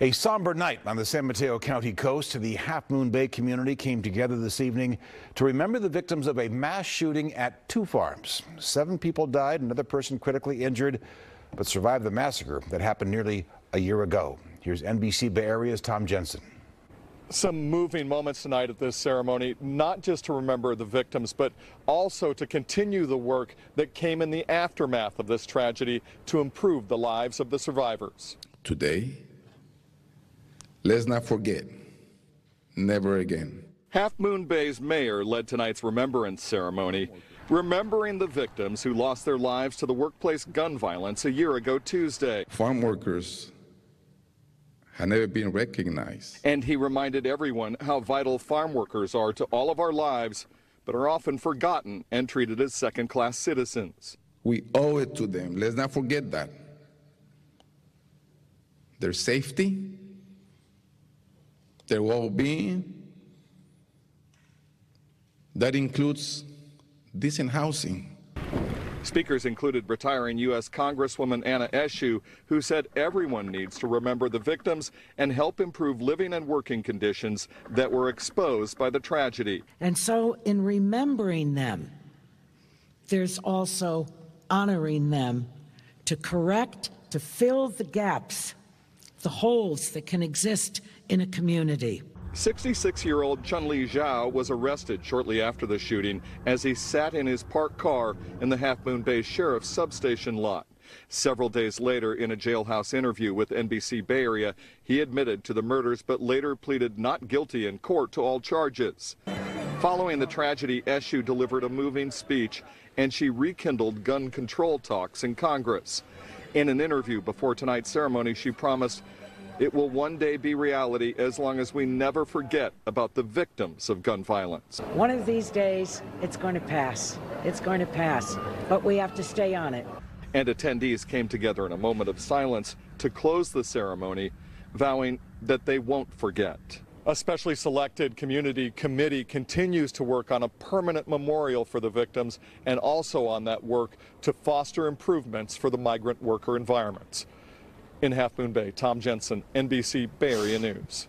A somber night on the San Mateo County coast. The Half Moon Bay community came together this evening to remember the victims of a mass shooting at two farms. Seven people died, another person critically injured, but survived the massacre that happened nearly a year ago. Here's NBC Bay Area's Thom Jensen. Some moving moments tonight at this ceremony, not just to remember the victims, but also to continue the work that came in the aftermath of this tragedy to improve the lives of the survivors. Today, Let's not forget, never again. Half Moon Bay's mayor led tonight's remembrance ceremony, remembering the victims who lost their lives to the workplace gun violence a year ago Tuesday. Farm workers have never been recognized. And he reminded everyone how vital farm workers are to all of our lives, but are often forgotten and treated as second class citizens. We owe it to them. Let's not forget that. Their safety, their well-being. That includes decent housing. Speakers included retiring U.S. Congresswoman Anna Eshoo, who said everyone needs to remember the victims and help improve living and working conditions that were exposed by the tragedy. And so, in remembering them, there's also honoring them to correct, to fill the gaps the holes that can exist in a community. 66 year old Chun Li Zhao was arrested shortly after the shooting as he sat in his parked car in the Half Moon Bay Sheriff's substation lot. Several days later, in a jailhouse interview with NBC Bay Area, he admitted to the murders but later pleaded not guilty in court to all charges. Following the tragedy, Eshoo delivered a moving speech and she rekindled gun control talks in Congress. In an interview before tonight's ceremony, she promised it will one day be reality as long as we never forget about the victims of gun violence. One of these days, it's going to pass. It's going to pass, but we have to stay on it. And attendees came together in a moment of silence to close the ceremony, vowing that they won't forget. A specially selected community committee continues to work on a permanent memorial for the victims and also on that work to foster improvements for the migrant worker environments. In Half Moon Bay, Thom Jensen, NBC Bay Area News.